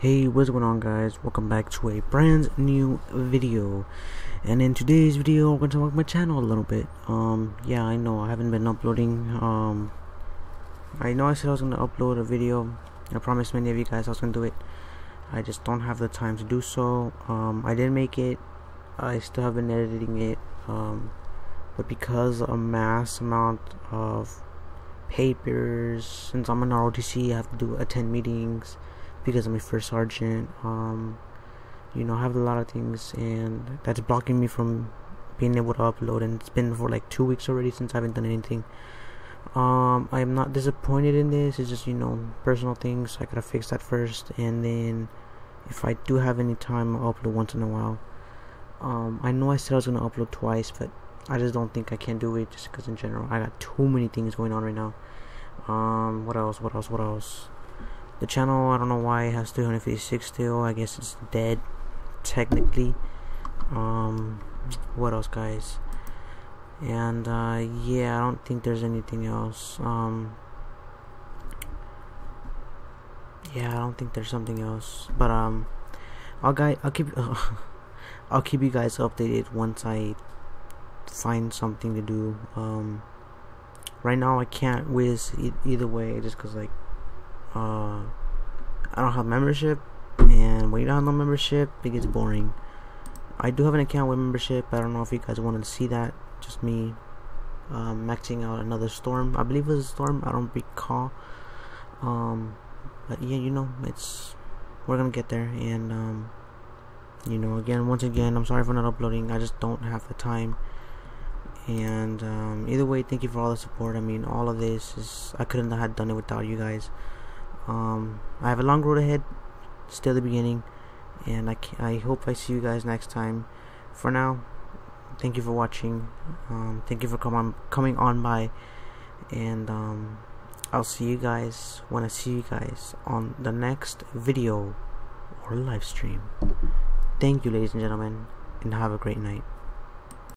Hey, what's going on guys? Welcome back to a brand new video. And in today's video, I'm going to talk my channel a little bit. Um, yeah, I know I haven't been uploading. Um, I know I said I was going to upload a video. I promised many of you guys I was going to do it. I just don't have the time to do so. Um, I did make it. I still have been editing it. Um, but because of a mass amount of papers, since I'm an ROTC, I have to do attend meetings because I'm a first sergeant. Um, you know, I have a lot of things, and that's blocking me from being able to upload. And it's been for like two weeks already since I haven't done anything. Um, I'm not disappointed in this. It's just you know personal things. I gotta fix that first, and then if I do have any time, I'll upload once in a while. Um, I know I said I was gonna upload twice, but I just don't think I can do it just because in general I got too many things going on right now. Um, what else? What else? What else? The channel, I don't know why it has 356 still. I guess it's dead, technically. Um, what else, guys? And uh, yeah, I don't think there's anything else. Um, yeah, I don't think there's something else. But um, I'll guide. I'll keep. I'll keep you guys updated once I find something to do. Um, right now I can't whiz e either way, just cause like uh, I don't have membership, and when you don't have no membership, it gets boring. I do have an account with membership. I don't know if you guys wanted to see that. Just me um, maxing out another storm. I believe it was a storm. I don't recall. Um, but yeah, you know, it's we're gonna get there, and um, you know, again, once again, I'm sorry for not uploading. I just don't have the time. And um, either way, thank you for all the support. I mean, all of this is I couldn't have done it without you guys. Um, I have a long road ahead, still the beginning, and I, I hope I see you guys next time. For now, thank you for watching. Um, thank you for come on, coming on by, and um, I'll see you guys when I see you guys on the next video or live stream. Thank you, ladies and gentlemen, and have a great night.